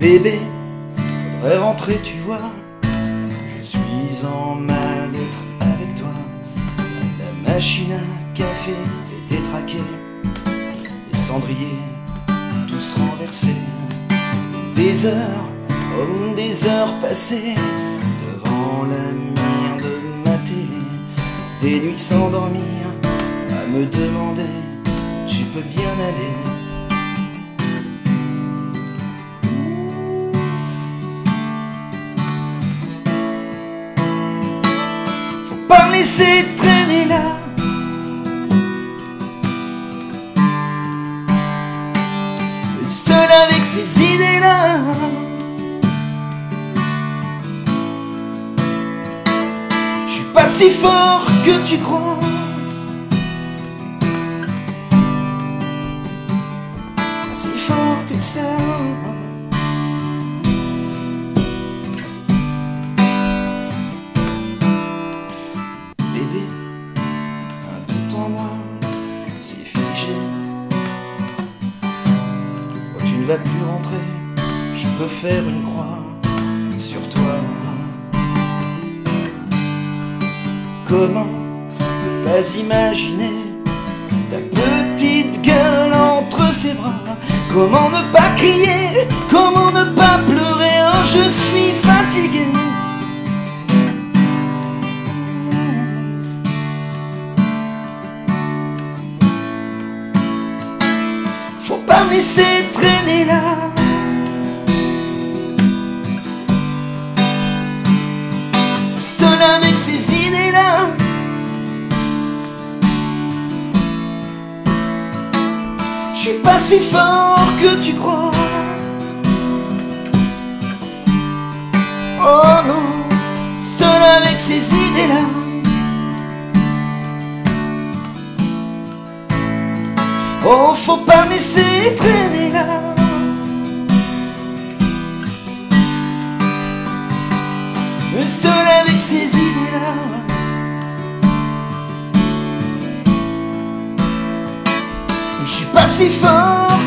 Bébé, faudrait rentrer, tu vois. Je suis en mal d'être avec toi. La machine à café est détraquée. Les cendriers, tous renversés. Des heures, oh, des heures passées devant la mire de ma télé. Des nuits sans dormir à me demander, tu peux bien aller. Laisser traîner là. Seul avec ces idées-là. Je suis pas si fort que tu crois. Si fort que ça. Moi, c'est figé. Oh, tu ne vas plus rentrer, je peux faire une croix sur toi. Comment ne pas imaginer ta petite gueule entre ses bras? Comment ne pas crier? Comment ne pas pleurer? Oh, je suis Laisser traîner là. Seul avec ces idées-là. Je suis pas si fort que tu crois. Oh non, seul avec ces idées-là. Oh, faut pas me laisser traîner là. Seul avec ces idées-là. Je suis pas si fort